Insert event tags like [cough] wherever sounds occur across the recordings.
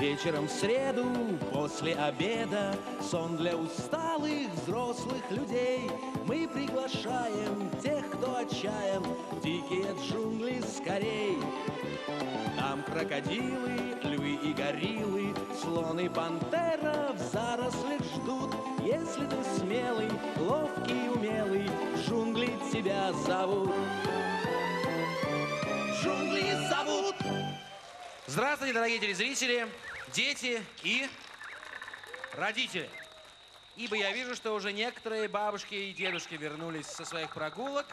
Вечером в среду, после обеда, сон для усталых взрослых людей. Мы приглашаем тех, кто отчаян, дикие джунгли скорей. Там крокодилы, львы и гориллы, слон и пантера в зарослях ждут. Если ты смелый, ловкий, умелый, джунгли тебя зовут. Джунгли зовут. Здравствуйте, дорогие телезрители, дети и родители. Ибо я вижу, что уже некоторые бабушки и дедушки вернулись со своих прогулок.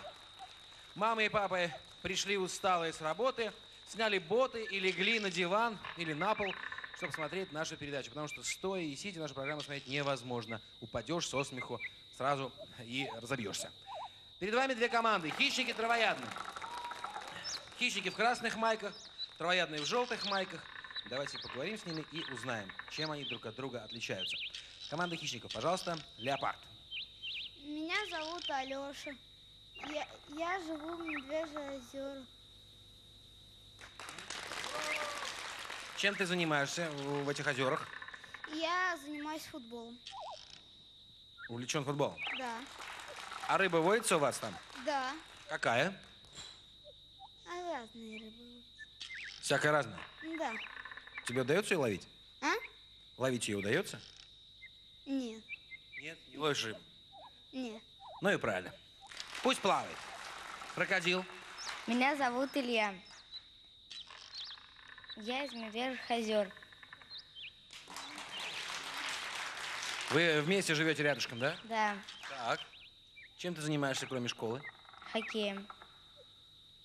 Мамы и папы пришли усталые с работы, сняли боты и легли на диван или на пол, чтобы смотреть нашу передачу. Потому что стоя и сидя нашу программу смотреть невозможно. Упадешь со смеху сразу и разобьешься. Перед вами две команды. Хищники травоядные. Хищники в красных майках, травоядные в желтых майках. Давайте поговорим с ними и узнаем, чем они друг от друга отличаются. Команда хищников, пожалуйста, леопард. Меня зовут Алеша. Я, я живу в Медвежье озеро. Чем ты занимаешься в в этих озерах? Я занимаюсь футболом. Увлечен футболом. Да. А рыба водится у вас там? Да. Какая? А разные рыбы. Всякая разная. Да. Тебе удается ее ловить? А? Ловить ее удается? Нет. Нет, не ловишь рыбу. Нет. Ну и правильно. Пусть плавает. Крокодил. Меня зовут Илья. Я из Медвежьих озер. Вы вместе живете рядышком, да? Да, Так. Чем ты занимаешься, кроме школы? хоккеем.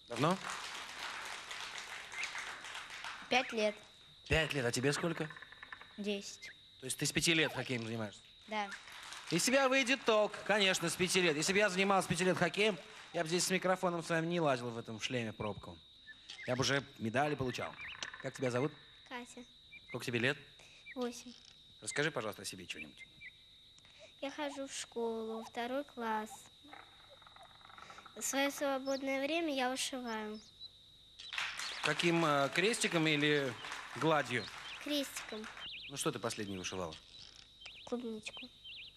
Давно? Пять лет. Пять лет. А тебе сколько? Десять. То есть ты с пяти лет хоккеем занимаешься? Да. Из себя выйдет толк, конечно, с пяти лет. Если бы я занимался с пяти лет хоккеем, я бы здесь с микрофоном с вами не лазил в этом шлеме пробку. Я бы уже медали получал. Как тебя зовут? Катя. Сколько тебе лет? Восемь. Расскажи, пожалуйста, о себе что-нибудь. Я хожу в школу, второй класс. В свое свободное время я вышиваю Каким э, крестиком или гладью? крестиком Ну что ты последний вышивала? клубничку.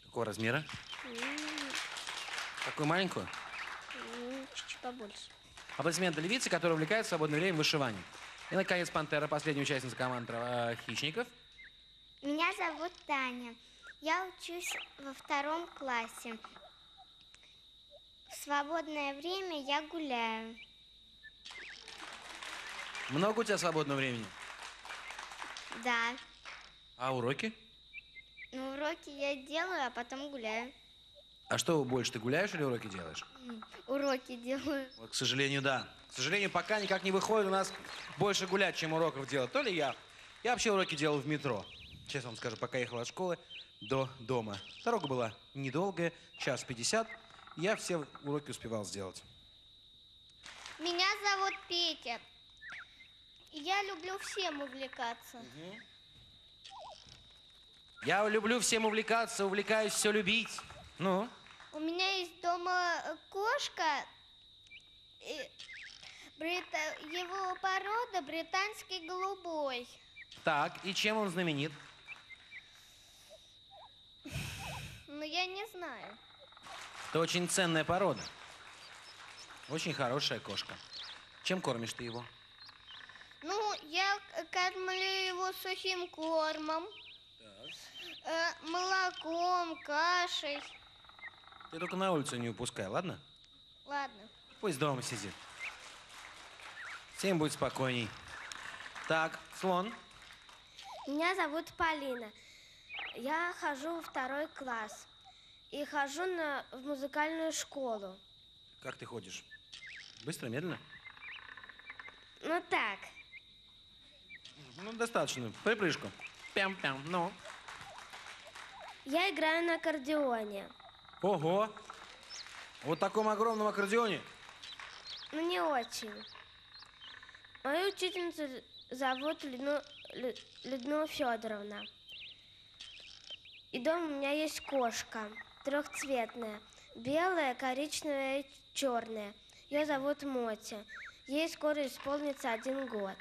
Какого размера? Такую маленькую? Чуть-чуть побольше. Аплодисменты львицы, которая увлекается в свободное время вышиванием. И, наконец, пантера, последняя участница команды э, хищников. Меня зовут Таня. Я учусь во втором классе. В свободное время я гуляю. Много у тебя свободного времени? Да. А уроки? Ну, уроки я делаю, а потом гуляю. А что больше, ты гуляешь или уроки делаешь? Уроки делаю. Вот, к сожалению, да. К сожалению, пока никак не выходит у нас больше гулять, чем уроков делать. То ли я. Я вообще уроки делал в метро. Честно вам скажу, пока ехал от школы до дома. Дорога была недолгая, час пятьдесят. Я все уроки успевал сделать. Меня зовут Петя. Я люблю всем увлекаться. Я люблю всем увлекаться, увлекаюсь все любить. Ну, У меня есть дома э, кошка. брита- Его порода британский голубой. так, и чем он знаменит? Но я не знаю. Это очень ценная порода. Очень хорошая кошка. Чем кормишь ты его? Ну, я кормлю его сухим кормом, э, молоком, кашей. Ты только на улицу не упускай, ладно? Ладно. Пусть дома сидит. Всем будет спокойней. Так, слон. Меня зовут Полина. Я хожу во второй класс и хожу на, в музыкальную школу. Как ты ходишь? Быстро, медленно? Ну так, Ну, достаточно. Припрыжку. Пям-пям. Ну. я играю на аккордеоне. Ого! Вот таком огромном аккордеоне. Ну не очень. Мою учительницу зовут Людну- Лю- Людмила Федоровна. И дома у меня есть кошка, трехцветная. Белая, коричневая и черная. Ее зовут Мотя. Ей скоро исполнится один год.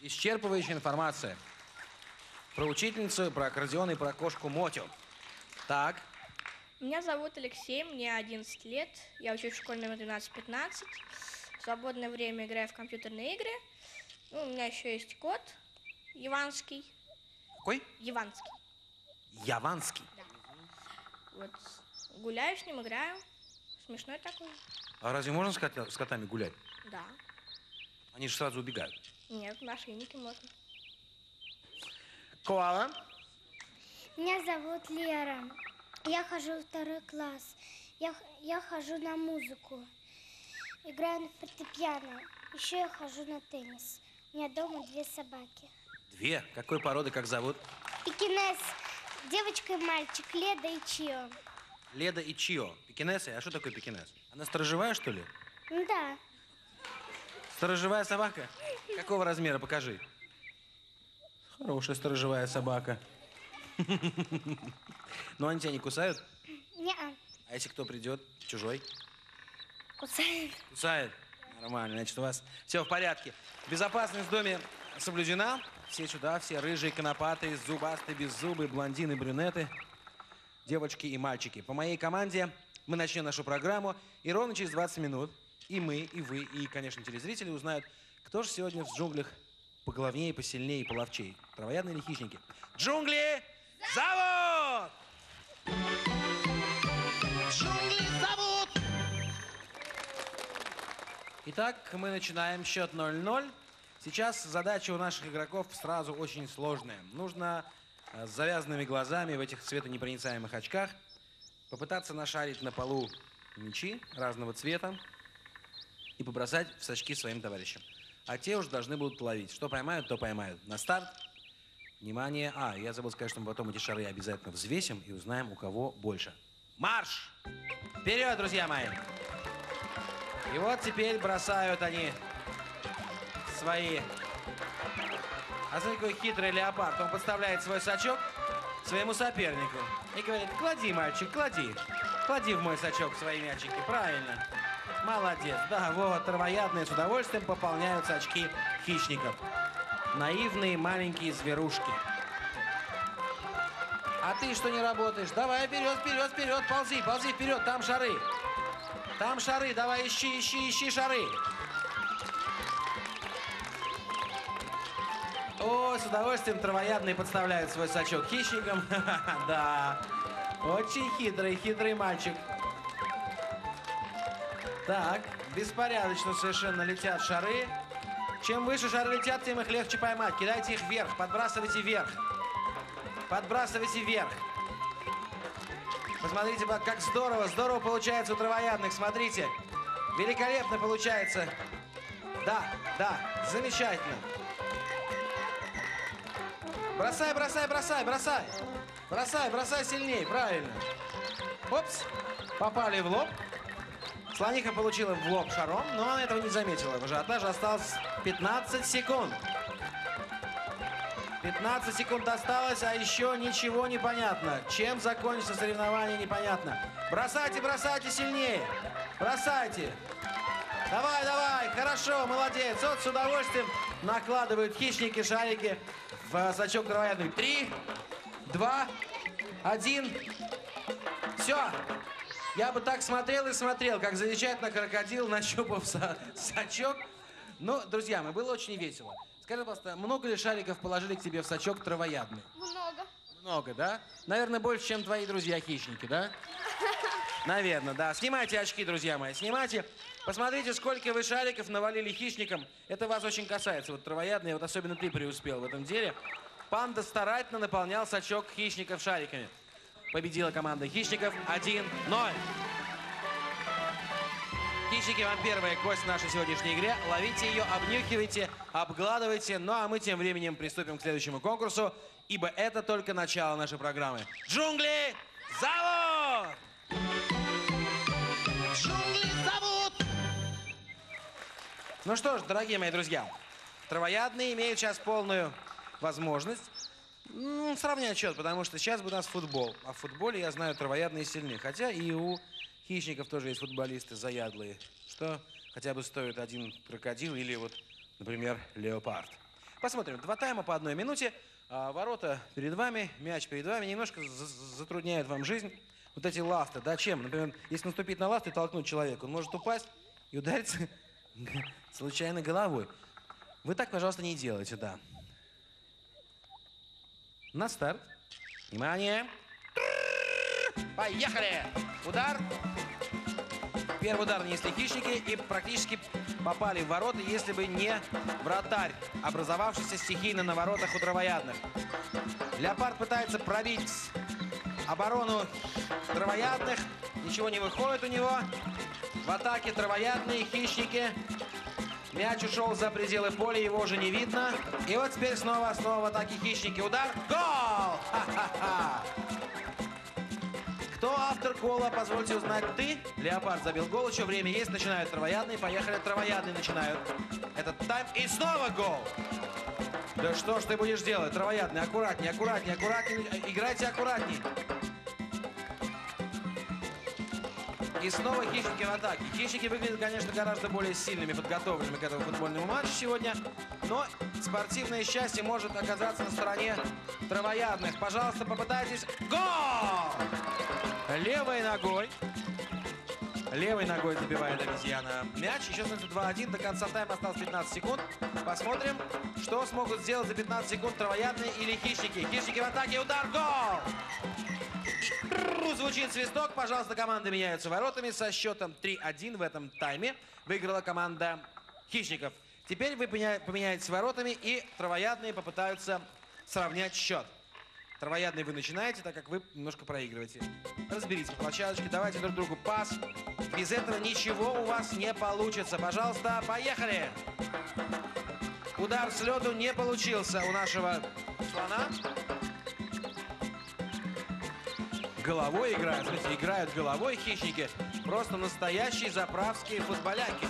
Исчерпывающая информация. про учительницу, про аккордеон и про кошку Мотю. Так, Меня зовут Алексей, мне 11 лет. Я учусь в школе номер 12-15. В свободное время играю в компьютерные игры. Ну, у меня еще есть кот Иванский. какой? Иванский. Яванский. Вот гуляю с ним, играю. Смешной такой. А разве можно с, с котами гулять? Да. Они же сразу убегают. Нет, на ошейнике можно. Коала. Меня зовут Лера. Я хожу в второй класс. Я, я хожу на музыку. Играю на фортепиано. Еще я хожу на теннис. У меня дома две собаки. Две. Какой породы, как зовут? Пекинес. Девочка и мальчик. Леда и Чио. Леда и Чио. Пекинесы? А что такое пекинес? Она сторожевая, что ли? Ну Да. Сторожевая собака? Какого размера? Покажи. Хорошая сторожевая собака. [laughs] Но они тебя не кусают? Не-а. А если кто придет, чужой? Кусает. Кусает? Нормально, значит, у вас все в порядке. Безопасность в доме соблюдена. Все сюда, все рыжие, конопатые, зубастые, беззубые, блондины, брюнеты, девочки и мальчики. По моей команде мы начнем нашу программу, и ровно через 20 минут и мы, и вы, и, конечно, телезрители узнают, кто же сегодня в джунглях поглавнее, посильнее и половчей. Травоядные или хищники? Джунгли зовут! Итак, мы начинаем счет 0-0. Сейчас задача у наших игроков сразу очень сложная. Нужно э, с завязанными глазами в этих светонепроницаемых очках попытаться нашарить на полу мячи разного цвета и побросать в сачки своим товарищам. А те уже должны будут ловить. Что поймают, то поймают. На старт. Внимание. А, я забыл сказать, что мы потом эти шары обязательно взвесим и узнаем, у кого больше. Марш! Вперед, друзья мои! И вот теперь бросают они свои... А смотри, какой хитрый леопард. Он подставляет свой сачок своему сопернику. И говорит, клади, мальчик, клади. Клади в мой сачок свои мячики. Правильно. Молодец. Да, вот, травоядные с удовольствием пополняют сачки хищников. Наивные маленькие зверушки. А ты что не работаешь? Давай вперед, вперед, вперед, ползи, ползи вперед, там шары. Там шары, давай ищи, ищи, ищи шары. О, с удовольствием травоядные подставляют свой сачок хищникам. [laughs] Да, очень хитрый, хитрый мальчик. Так, беспорядочно совершенно летят шары. Чем выше шары летят, тем их легче поймать. Кидайте их вверх, подбрасывайте вверх. Подбрасывайте вверх. Посмотрите, как здорово, здорово получается у травоядных. Смотрите, великолепно получается. Да, да, замечательно. Бросай, бросай, бросай, бросай. Бросай, бросай сильнее, правильно. Опс, попали в лоб. Слониха получила в лоб шаром, но она этого не заметила. В ажиотаже осталось 15 секунд. 15 секунд осталось, а еще ничего не понятно. Чем закончится соревнование, непонятно. Бросайте, бросайте сильнее. Бросайте. Давай, давай, хорошо, молодец. Вот с удовольствием накладывают хищники шарики в сачок травоядный. Три, два, один. Все. Я бы так смотрел и смотрел, как замечательно крокодил, нащупав са- сачок. Ну, друзья мои, было очень весело. Скажи, пожалуйста, много ли шариков положили к тебе в сачок травоядный? Много. Много, да? Наверное, больше, чем твои друзья-хищники, да? [laughs] Наверное, да. Снимайте очки, друзья мои, снимайте. Посмотрите, сколько вы шариков навалили хищникам. Это вас очень касается. Вот травоядные, вот особенно ты преуспел в этом деле. Панда старательно наполнял сачок хищников шариками. Победила команда хищников 1-0. Хищники вам первая кость в нашей сегодняшней игре. Ловите ее, обнюхивайте, обгладывайте. Ну а мы тем временем приступим к следующему конкурсу, ибо это только начало нашей программы. Джунгли зовут! Ну что ж, дорогие мои друзья, травоядные имеют сейчас полную возможность м, сравнять счет, потому что сейчас у нас футбол. А в футболе, я знаю, травоядные сильны. Хотя и у хищников тоже есть футболисты заядлые, что хотя бы стоит один крокодил или вот, например, леопард. Посмотрим. Два тайма по одной минуте. А, ворота перед вами, мяч перед вами, немножко за- затрудняют вам жизнь. Вот эти ласты, да, чем? Например, если наступить на ласты и толкнуть человека, он может упасть и удариться [laughs] случайно головой. Вы так, пожалуйста, не делайте, да. На старт. Внимание. Поехали! Удар. Первый удар нанесли хищники и практически попали в ворота, если бы не вратарь, образовавшийся стихийно на воротах у травоядных. Леопард пытается пробить оборону травоядных. Ничего не выходит у него. В атаке травоядные хищники. Мяч ушел за пределы поля, его уже не видно. И вот теперь снова, снова в атаке хищники. Удар. Гол! Ха-ха-ха! Кто автор гола, позвольте узнать. Ты? Леопард забил гол, еще время есть. Начинают травоядные. Поехали, травоядные начинают. Этот тайм. И снова гол! Да что ж ты будешь делать, травоядный? Аккуратнее, аккуратнее, аккуратнее. Играйте аккуратнее. И снова хищники в атаке. Хищники выглядят, конечно, гораздо более сильными, подготовленными к этому футбольному матчу сегодня. Но спортивное счастье может оказаться на стороне травоядных. Пожалуйста, попытайтесь. Гол! Левой ногой. Левой ногой забивает обезьяна мяч. Еще становится 2-1. До конца тайма осталось 15 секунд. Посмотрим, что смогут сделать за 15 секунд травоядные или хищники. Хищники в атаке. Удар. Гол! Звучит свисток. Пожалуйста, команды меняются воротами со счетом 3-1 в этом тайме. Выиграла команда хищников. Теперь вы поменя- поменяетесь воротами, и травоядные попытаются сравнять счет. Травоядные вы начинаете, так как вы немножко проигрываете. Разберитесь по площадочке, давайте друг другу пас. Без этого ничего у вас не получится. Пожалуйста, поехали! Удар с лету не получился у нашего слона. Головой играют, смотрите, играют головой хищники. Просто настоящие заправские футболяки.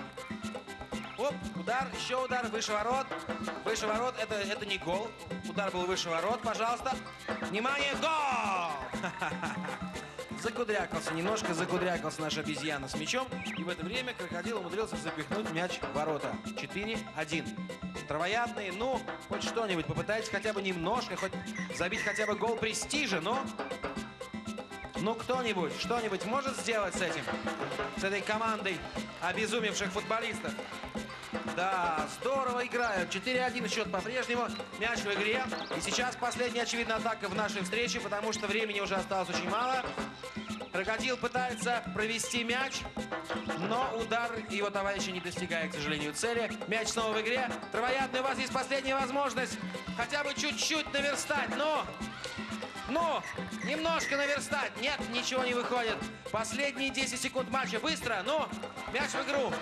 Оп, удар, еще удар, выше ворот. Выше ворот, это, это не гол. Удар был выше ворот, пожалуйста. Внимание, гол! [laughs] Закудрякался, немножко закудрякался наш обезьяна с мячом. И в это время крокодил умудрился запихнуть мяч в ворота. 4-1. Травоядные, ну, хоть что-нибудь, попытайтесь хотя бы немножко, хоть забить хотя бы гол престижа, но... Ну, кто-нибудь, что-нибудь может сделать с этим? С этой командой обезумевших футболистов? Да, здорово играют. 4-1 счет по-прежнему. Мяч в игре. И сейчас последняя, очевидно, атака в нашей встрече, потому что времени уже осталось очень мало. Крокодил пытается провести мяч, но удар его товарища не достигает, к сожалению, цели. Мяч снова в игре. Травоядный, у вас есть последняя возможность хотя бы чуть-чуть наверстать. Ну, ну, немножко наверстать. Нет, ничего не выходит. Последние 10 секунд матча. Быстро, ну, мяч в игру.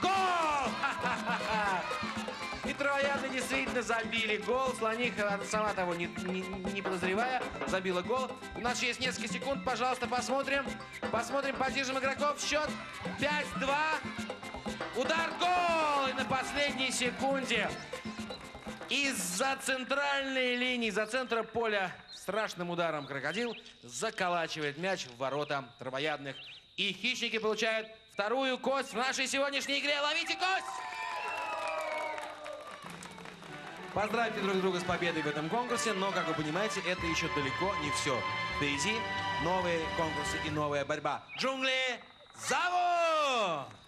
Гол! [laughs] И травоядные действительно забили гол. Слониха, сама того не, не- не подозревая, забила гол. У нас есть несколько секунд. Пожалуйста, посмотрим. Посмотрим по держим игроков. Счет 5-2. Удар, гол! И на последней секунде из-за центральной линии, за центра поля страшным ударом крокодил заколачивает мяч в ворота травоядных. И хищники получают вторую кость в нашей сегодняшней игре. Ловите кость! Поздравьте друг друга с победой в этом конкурсе, но, как вы понимаете, это еще далеко не все. Впереди новые конкурсы и новая борьба. Джунгли зовут!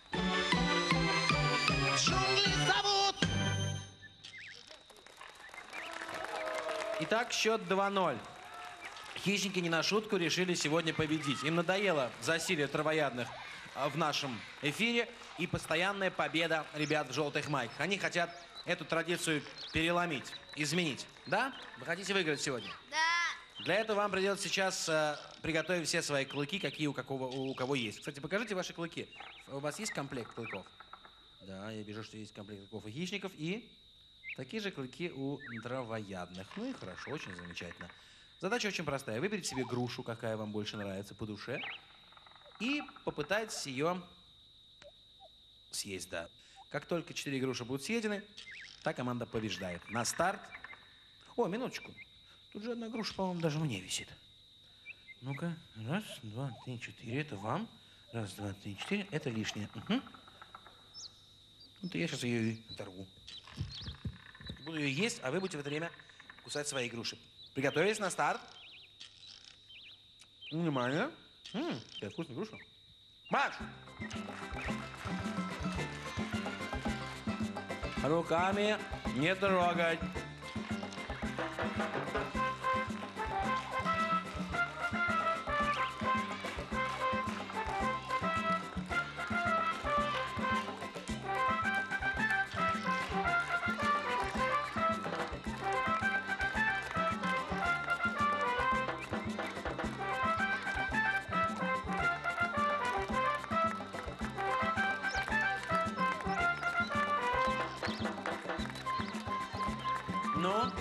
Итак, счет 2-0. Хищники не на шутку решили сегодня победить. Им надоело засилие травоядных а, в нашем эфире и постоянная победа ребят в желтых майках. Они хотят эту традицию переломить, изменить. Да? Вы хотите выиграть сегодня? Да. Для этого вам придется сейчас э, приготовить все свои клыки, какие у, какого, у кого есть. Кстати, покажите ваши клыки. У вас есть комплект клыков? Да, я вижу, что есть комплект клыков у хищников и такие же клыки у травоядных. Ну и хорошо, очень замечательно. Задача очень простая. Выберите себе грушу, какая вам больше нравится по душе, и попытайтесь ее съесть, да. Как только четыре груши будут съедены, та команда побеждает. На старт. О, минуточку. Тут же одна груша, по-моему, даже мне висит. Ну-ка, раз, два, три, четыре. Это вам. Раз, два, три, четыре. Это лишнее. Угу. Вот я сейчас ее и оторву. Буду ее есть, а вы будете в это время кусать свои груши. Приготовились на старт? Внимание. Ммм, какая вкусная груша. Марш! Руками не трогать. Ну?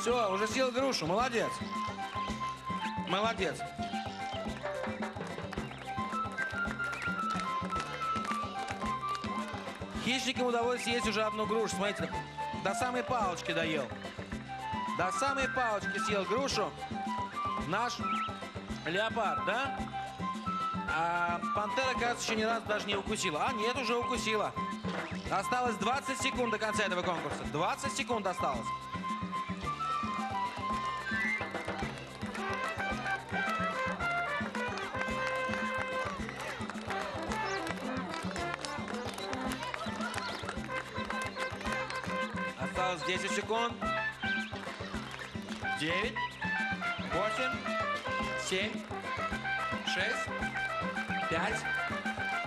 Все, уже съел грушу. Молодец. Молодец. Хищникам удалось съесть уже одну грушу. Смотрите, до самой палочки доел. До самой палочки съел грушу наш леопард, да? А пантера, кажется, еще ни разу даже не укусила. А, нет, уже укусила. Осталось 20 секунд до конца этого конкурса. 20 секунд осталось. Осталось 10 секунд. 9, 8, 7, 6, 5,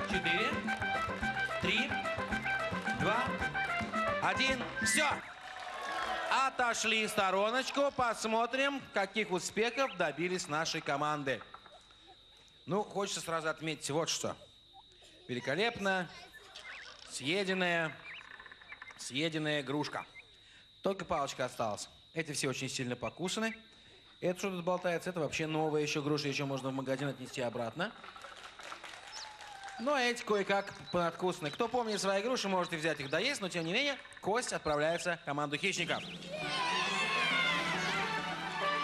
4, 3, два, один. Все. Отошли в стороночку. Посмотрим, каких успехов добились нашей команды. Ну, хочется сразу отметить вот что. Великолепно съеденная, съеденная игрушка. Только палочка осталась. Эти все очень сильно покусаны. Это что тут болтается? Это вообще новая еще груша. Еще можно в магазин отнести обратно. Ну, а эти кое-как понадкусаны. Кто помнит свои груши, можете взять их доесть, но тем не менее, кость отправляется в команду хищников.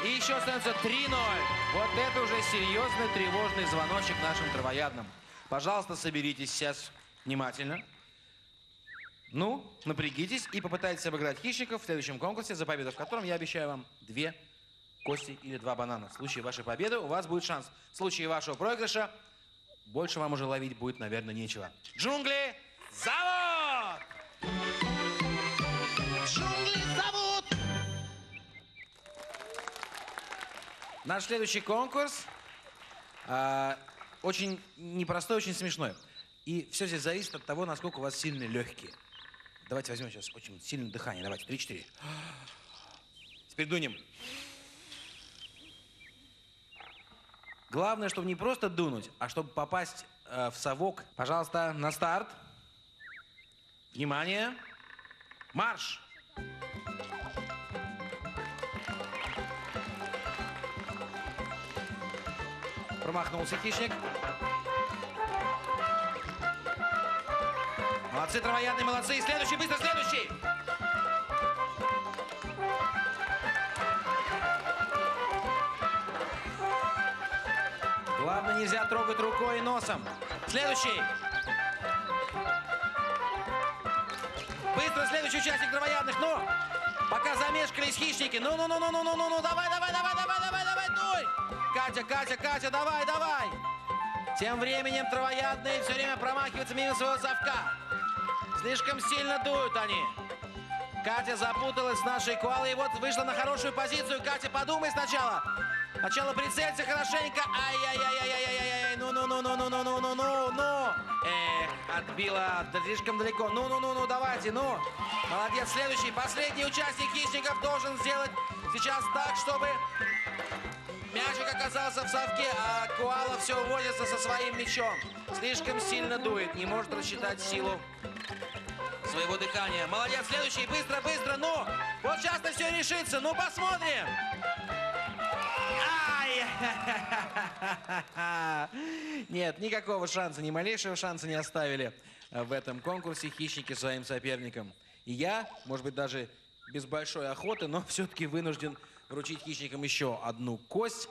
И еще остается 3-0. Вот это уже серьезный тревожный звоночек нашим травоядным. Пожалуйста, соберитесь сейчас внимательно. Ну, напрягитесь и попытайтесь обыграть хищников в следующем конкурсе, за победу в котором я обещаю вам две кости или два банана. В случае вашей победы у вас будет шанс. В случае вашего проигрыша больше вам уже ловить будет, наверное, нечего. Джунгли зовут! Джунгли зовут! Наш следующий конкурс а, очень непростой, очень смешной. И все здесь зависит от того, насколько у вас сильные легкие. Давайте возьмем сейчас очень сильное дыхание. Давайте, три-четыре. Теперь дунем. Главное, чтобы не просто дунуть, а чтобы попасть э, в совок. Пожалуйста, на старт. Внимание. Марш! Промахнулся хищник. Молодцы, травоядные, молодцы. Следующий, быстро, нельзя трогать рукой и носом. Следующий. Быстро, следующий участник травоядных. Ну, пока замешкались хищники. Ну, ну, ну, ну, ну, ну, ну, ну, давай, давай, давай, давай, давай, давай, дуй. Катя, Катя, Катя, давай, давай. Тем временем травоядные все время промахиваются мимо своего совка. Слишком сильно дуют они. Катя запуталась с нашей коалой и вот вышла на хорошую позицию. Катя, подумай сначала. Сначала прицелься хорошенько. Ай-яй-яй-яй-яй-яй-яй. Ну-ну-ну-ну-ну-ну-ну-ну-ну. Ну. Эх, отбила слишком далеко. Ну-ну-ну-ну, давайте, ну. Молодец. Следующий, последний участник хищников должен сделать сейчас так, чтобы мячик оказался в совке, а Куала все возится со своим мячом. Слишком сильно дует, не может рассчитать силу своего дыхания. Молодец, следующий, быстро, быстро, ну! Вот сейчас-то все решится, ну посмотрим! [laughs] Нет, никакого шанса, ни малейшего шанса не оставили в этом конкурсе хищники своим соперникам. И я, может быть, даже без большой охоты, но [laughs] все-таки вынужден вручить хищникам еще одну кость.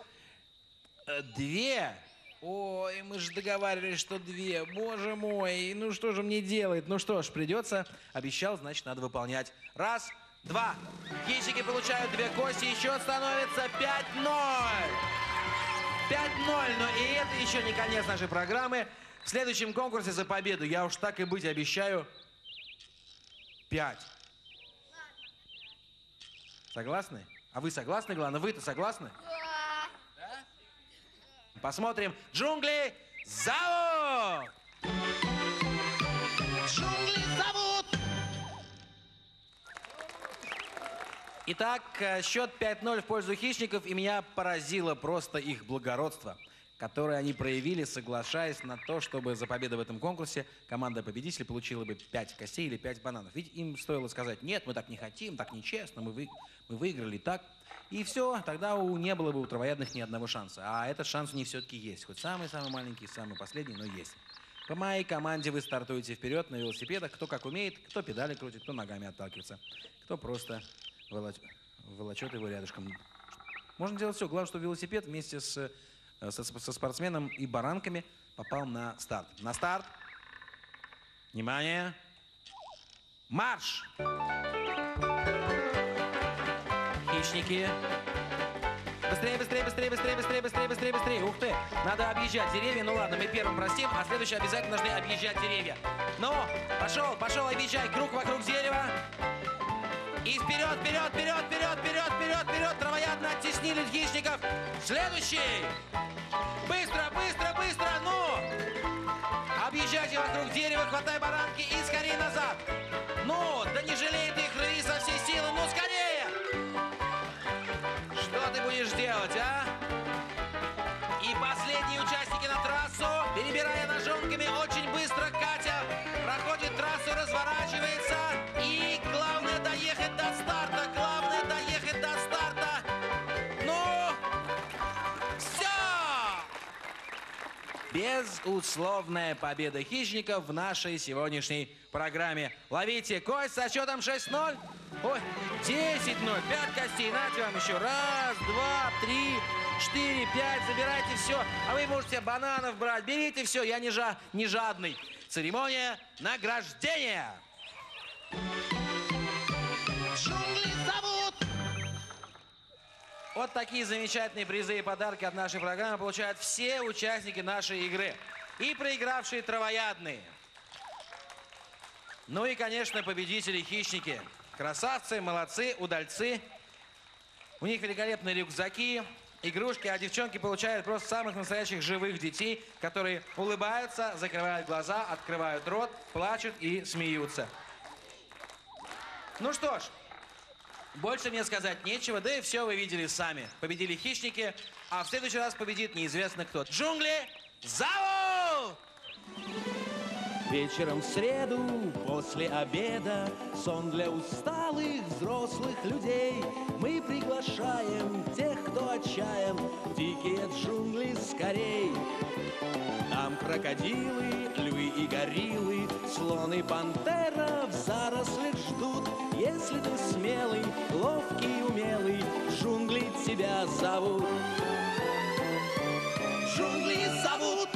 Э, Две. Ой, мы же договаривались, что две. Боже мой, ну что же мне делать? Ну что ж, придется. Обещал, значит, надо выполнять. Раз, Два. Хищники получают две кости, счет становится 5-0. 5-0, но и это еще не конец нашей программы. В следующем конкурсе за победу, я уж так и быть обещаю, 5. Согласны? А вы согласны, главное? Вы-то согласны? Да. Посмотрим. Джунгли зовут! Итак, э, счет 5-0 в пользу хищников, и меня поразило просто их благородство, которое они проявили, соглашаясь на то, чтобы за победу в этом конкурсе команда победителей получила бы 5 костей или 5 бананов. Ведь им стоило сказать, нет, мы так не хотим, так нечестно, мы, вы, мы выиграли так. И все, тогда у, не было бы у травоядных ни одного шанса. А этот шанс у них все-таки есть. Хоть самый-самый маленький, самый последний, но есть. По моей команде вы стартуете вперед на велосипедах, кто как умеет, кто педали крутит, кто ногами отталкивается, кто просто волоч... волочет его рядышком. Можно делать все. Главное, что велосипед вместе с, э, со, со спортсменом и баранками попал на старт. На старт. Внимание. Марш! Хищники. Быстрее, быстрее, быстрее, быстрее, быстрее, быстрее, быстрее, быстрее. Ух ты, надо объезжать деревья. Ну ладно, мы первым простим, а следующие обязательно должны объезжать деревья. Ну, пошел, пошел, объезжай. Круг вокруг дерева. И вперед, вперед, вперед, вперед, вперед, вперед, вперед. Травоядно оттеснили хищников. Следующий. Быстро, быстро, быстро, ну. Объезжайте вокруг дерева, хватай баранки и скорее назад. Ну, да не жалей ты их, рви со всей силы, ну скорее. Что ты будешь делать, а? И последние участники на трассу, перебирая Безусловная победа хищников в нашей сегодняшней программе. Ловите кость со счетом 6-0. Ой, 10-0. Пять костей. Нате вам еще. Раз, два, три, четыре, пять. Забирайте все. А вы можете бананов брать. Берите все. Я не, жа не жадный. Церемония награждения. Вот такие замечательные призы и подарки от нашей программы получают все участники нашей игры. И проигравшие травоядные. Ну и, конечно, победители-хищники. Красавцы, молодцы, удальцы. У них великолепные рюкзаки, игрушки, а девчонки получают просто самых настоящих живых детей, которые улыбаются, закрывают глаза, открывают рот, плачут и смеются. Ну что ж, больше мне сказать нечего, да и все вы видели сами. Победили хищники, а в следующий раз победит неизвестно кто. Джунгли зовут! Вечером в среду, после обеда, сон для усталых взрослых людей. Мы приглашаем тех, кто отчаян, в дикие джунгли скорей. Там крокодилы, львы и гориллы, слон и пантера в зарослях ждут. Если ты смелый, ловкий, умелый, джунгли тебя зовут. Джунгли зовут!